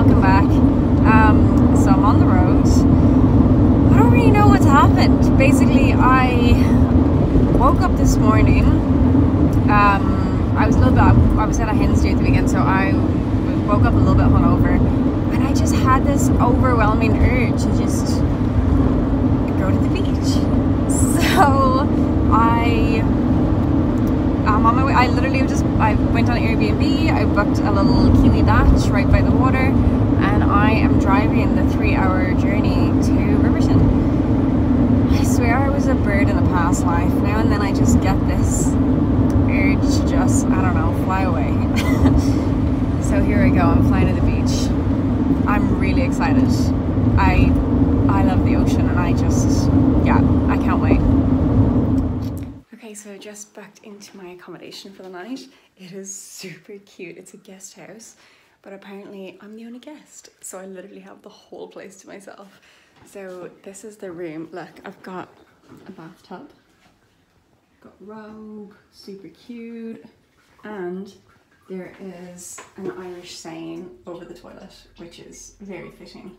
welcome back. Um, so I'm on the road. I don't really know what's happened. Basically, I woke up this morning. Um, I was a little bit, I was at a hen's do at the weekend, so I woke up a little bit hungover. And I just had this overwhelming urge to just go to the beach. So I I'm on my way. I literally just I went on Airbnb. I booked a little Kiwi Latch right by the water, and I am driving the three-hour journey to Riverton. I swear I was a bird in a past life. Now and then I just get this urge to just I don't know fly away. so here I go. I'm flying to the beach. I'm really excited. I I love the ocean, and I just yeah I can't wait. Okay, so I just backed into my accommodation for the night. It is super cute. It's a guest house, but apparently I'm the only guest. So I literally have the whole place to myself. So this is the room. Look, I've got a bathtub. Got Rogue, super cute. And there is an Irish saying over the toilet, which is very fitting.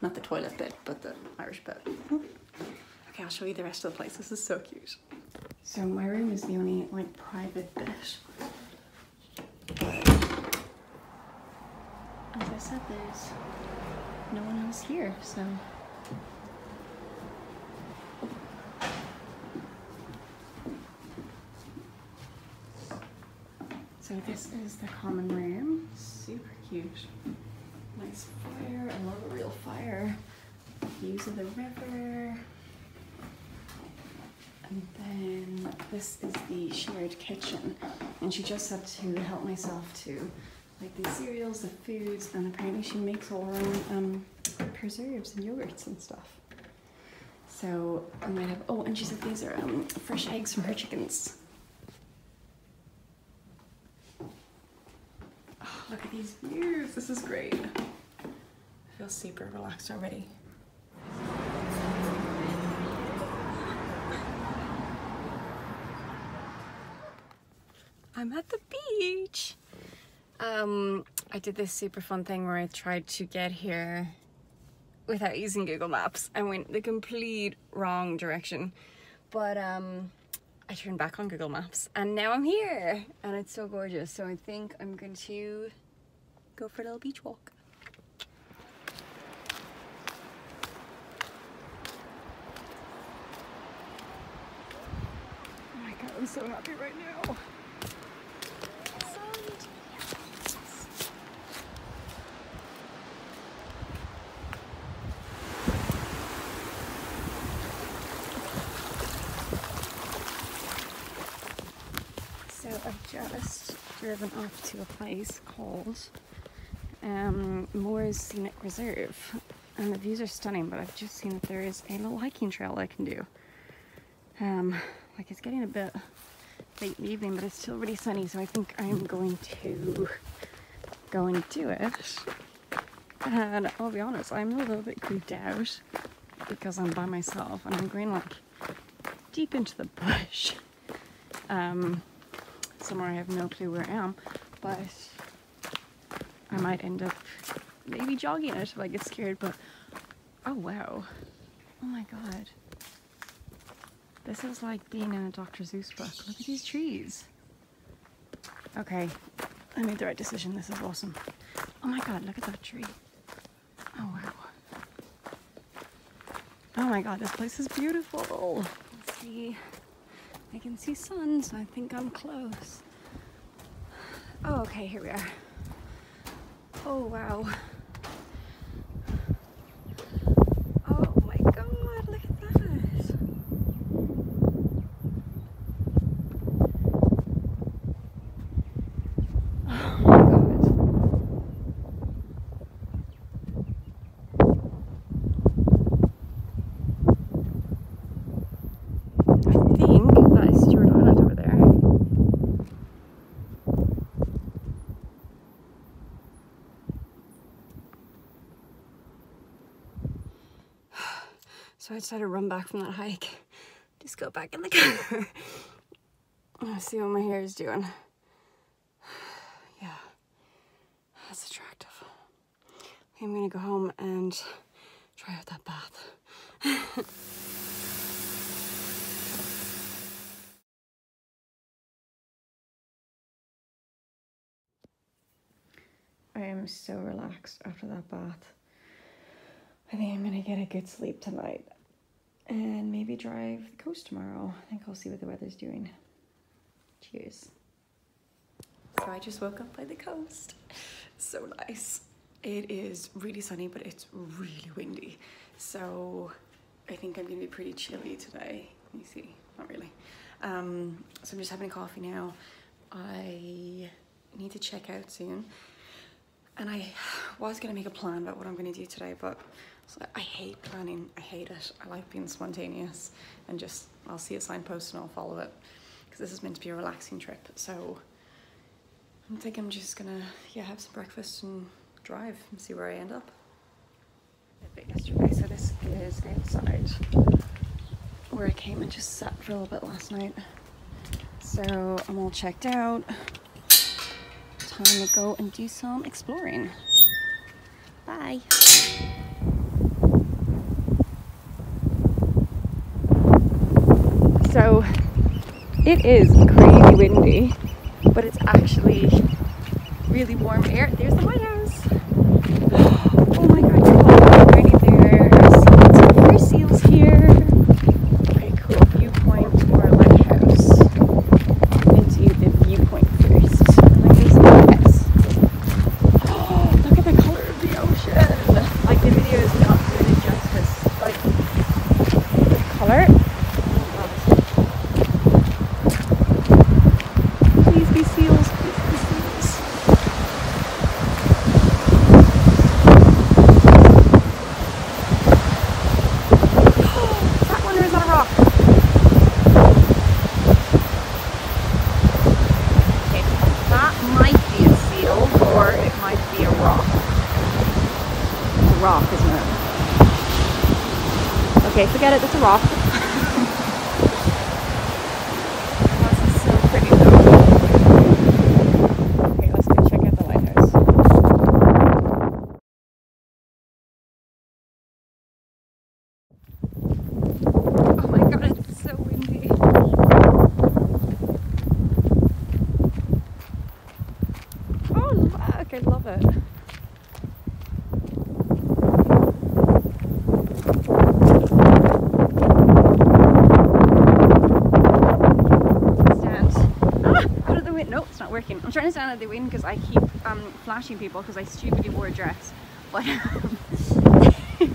Not the toilet bit, but the Irish bit. Okay, I'll show you the rest of the place. This is so cute. So my room is the only like private bit. As I said, there's no one else here, so. So this is the common room. Super cute. Nice fire. I love a real fire. Views of the river. And then this is the shared kitchen. And she just had to help myself to like the cereals, the foods, and apparently she makes all her own um, preserves and yogurts and stuff. So I might have, oh, and she said these are um, fresh eggs from her chickens. Oh, look at these views, this is great. I feel super relaxed already. I'm at the beach. Um, I did this super fun thing where I tried to get here without using Google Maps. I went the complete wrong direction. But um, I turned back on Google Maps and now I'm here and it's so gorgeous. So I think I'm going to go for a little beach walk. Oh my god, I'm so happy right now. So I've just driven off to a place called um, Mores Scenic Reserve. And the views are stunning, but I've just seen that there is a little hiking trail I can do. Um, like it's getting a bit late in the evening, but it's still really sunny, so I think I'm going to go and do it. And I'll be honest, I'm a little bit creeped out because I'm by myself and I'm going like deep into the bush. Um, somewhere I have no clue where I am, but I might end up maybe jogging it if I get scared, but oh wow. Oh my god. This is like being in a Dr. Seuss book. Look at these trees. Okay, I made the right decision. This is awesome. Oh my god, look at that tree. Oh wow. Oh my god, this place is beautiful. Let's see. I can see sun, so I think I'm close. Oh, okay, here we are. Oh, wow. Oh my god, look at that. Oh my god. I think that is Stewart Island over there. So I decided to run back from that hike. Just go back in the car. See what my hair is doing. Yeah, that's attractive. think I'm gonna go home and try out that bath. I am so relaxed after that bath. I think I'm gonna get a good sleep tonight and maybe drive the coast tomorrow. I think I'll see what the weather's doing. Cheers. So I just woke up by the coast. So nice. It is really sunny, but it's really windy. So I think I'm gonna be pretty chilly today. Let me see, not really. Um, so I'm just having coffee now. I need to check out soon. And I was gonna make a plan about what I'm gonna do today, but so I hate planning, I hate it. I like being spontaneous and just, I'll see a signpost and I'll follow it. Because this is meant to be a relaxing trip. So I think I'm just gonna, yeah, have some breakfast and drive and see where I end up. Yesterday, so this is outside where I came and just sat for a little bit last night. So I'm all checked out. Time to go and do some exploring. Bye. So it is crazy windy, but it's actually really warm air. There's the White House. Oh my god, you're already there. Of first seals here. Okay, cool. Viewpoint or lighthouse. Into the viewpoint first. Like this lighthouse. Look at the color of the ocean. Like the video is not doing it justice. Like the color. Please be seals. Please be seals. that one or is that a rock? Okay, that might be a seal or it might be a rock. It's a rock, isn't it? Okay, forget it, it's a rock. this is so pretty though. Okay, let's go check out the lighthouse. Oh my god, it's so windy. Oh look, I love it. Stand ah, out of the wind. No, it's not working. I'm trying to stand of the wind because I keep um, flashing people because I stupidly wore a dress. But um, Look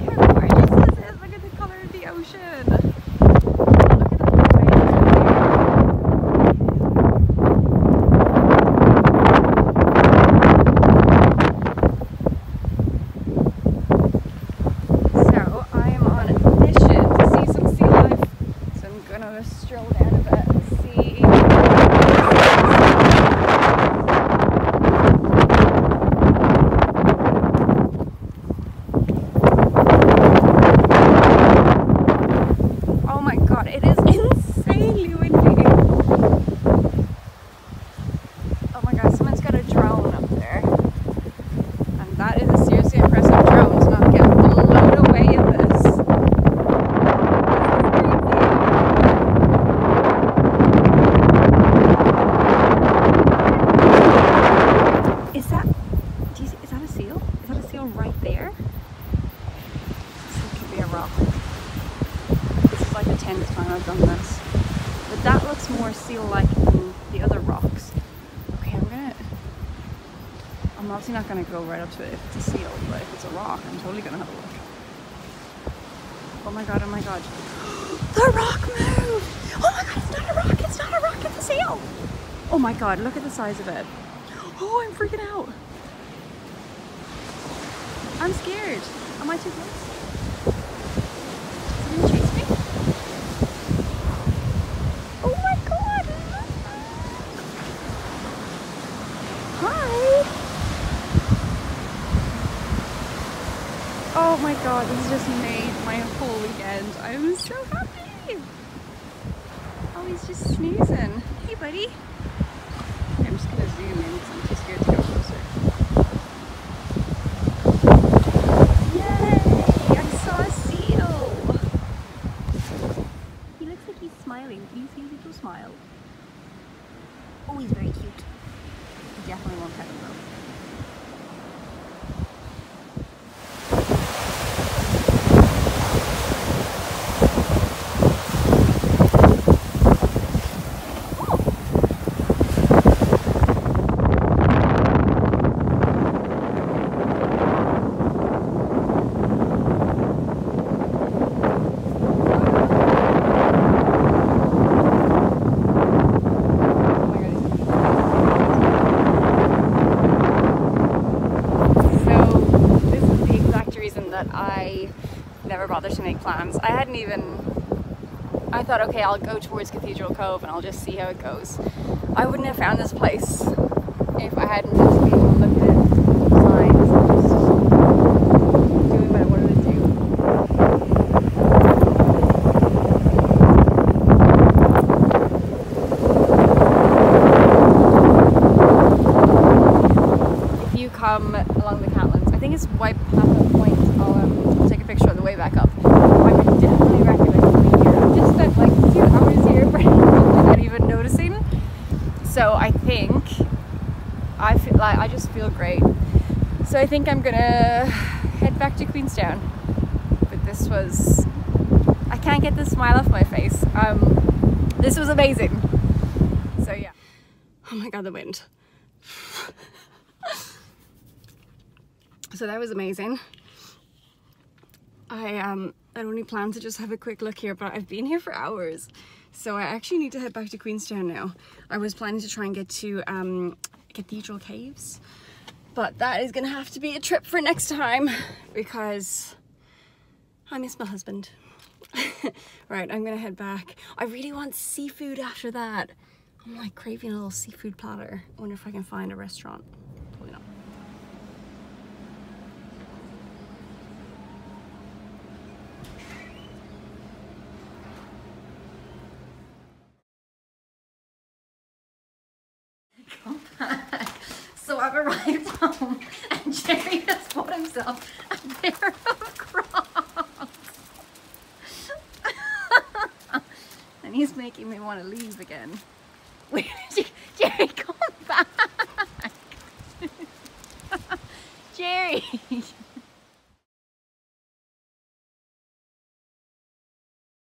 how gorgeous this is. Look at the color of the ocean. Look at the blue waves down there. So I am on a mission to see some sea life. So I'm gonna stroll down a bit and see. Oh my god, it is insanely windy. Oh my god, someone's got a drone up there. And that is a seriously impressive drone to not get blown away in this. Is that, do you see, is that a seal? Is that a seal right there? This could be a rock. This is like the tenth time I've done this. But that looks more seal-like than the other rocks. Okay, I'm gonna... I'm obviously not gonna go right up to it if it's a seal, but if it's a rock, I'm totally gonna have a look. Oh my god, oh my god. The rock moved! Oh my god, it's not a rock, it's not a rock, it's a seal! Oh my god, look at the size of it. Oh, I'm freaking out. I'm scared. Am I too close? Is it gonna chase me? Oh my god! Hi! Oh my god, this has just made my whole weekend. I'm so happy! Oh, he's just sneezing. Hey, buddy. I'm just gonna zoom in because I'm too scared to go closer. start make plans. I hadn't even I thought, okay, I'll go towards Cathedral Cove and I'll just see how it goes. I wouldn't have found this place if I hadn't just been looking at signs and just doing what I wanted to do. If you come along the Catlins, I think it's White Papa Point. I'll um, take a picture on the way back up. I would definitely recommend coming here. I've just spent like two hours here without even noticing. So I think I feel like I just feel great. So I think I'm gonna head back to Queenstown. But this was I can't get the smile off my face. Um, this was amazing. So yeah. Oh my god, the wind. so that was amazing. I um I'd only planned to just have a quick look here, but I've been here for hours. So I actually need to head back to Queenstown now. I was planning to try and get to um, Cathedral Caves, but that is gonna have to be a trip for next time because I miss my husband. right, I'm gonna head back. I really want seafood after that. I'm like craving a little seafood platter. I wonder if I can find a restaurant. Probably not. So I've arrived home and Jerry has bought himself a pair of Crocs. and he's making me want to leave again.